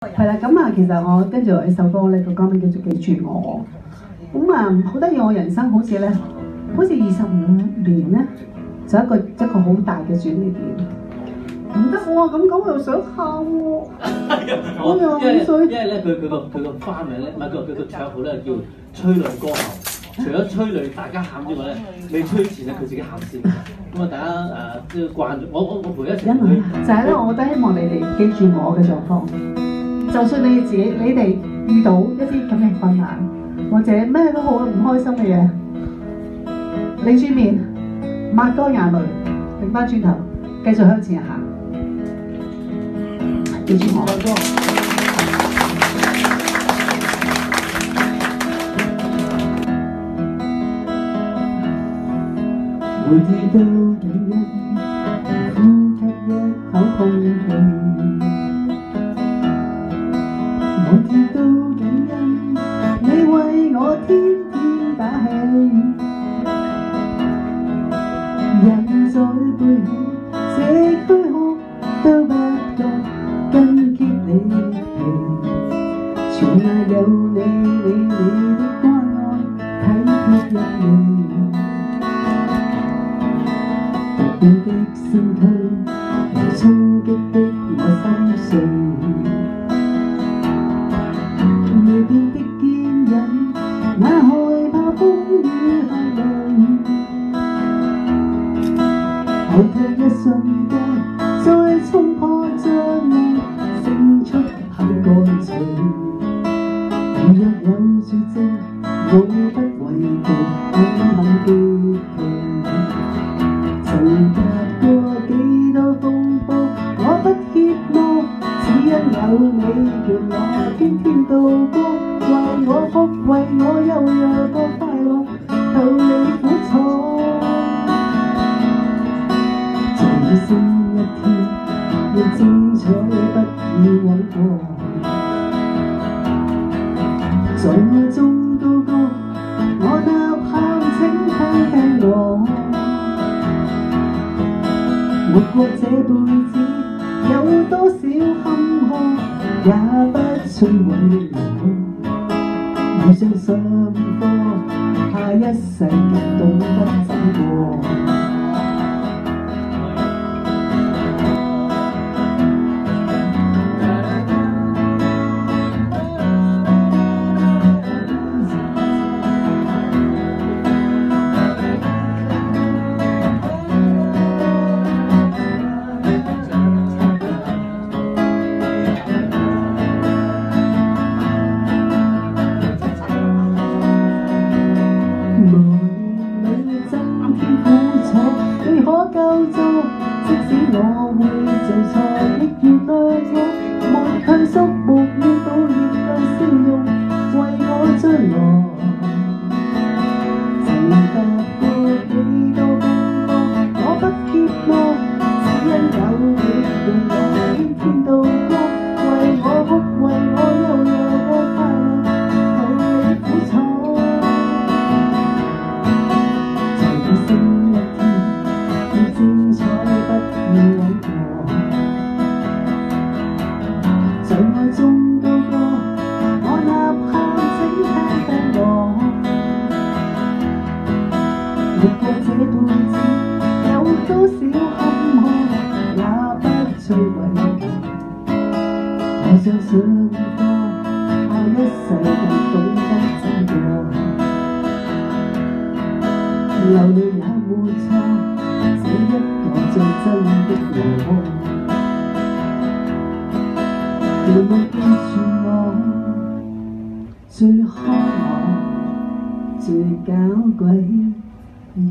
係啦，咁啊，其實我跟住我呢首歌咧，個歌名叫做《記住我》。咁啊，好得意，我人生好似咧，好似二十五年咧，就一個一個好大嘅轉捩點。唔得喎，咁講我又想喊喎。我又因為好衰因為咧，佢佢個佢個花名咧，唔係佢佢個綽號咧叫催淚歌喉。除咗催淚大家喊之外咧，未催前咧佢自己喊先。咁啊，大家誒即係慣咗，我我我陪一齊因為。就係咧，我覺得希望你哋記住我嘅狀況。就算你自己你哋遇到一啲咁嘅困難，或者咩都好唔開心嘅嘢，你轉面抹乾眼淚，擰翻轉頭，繼續向前行。記住我。每天都感恩，呼吸一口空氣。会这躯壳都不再跟结你皮，全赖有你，你你的关爱体贴入微。後退一瞬间，再冲破障碍，胜出很干脆。如若有絕症，我不畏懼，狠狠擊退。曾踏过几多风波，我不怯懦，只因有你伴我天天渡过，活过这辈子，有多少坎坷，也不摧毁我。遇上上課，下一世更懂得怎过。即使我会做错，想上課，下一世更懂得怎過。流淚也沒錯，這一個最真的我。要我記住我，最開朗、最搞鬼一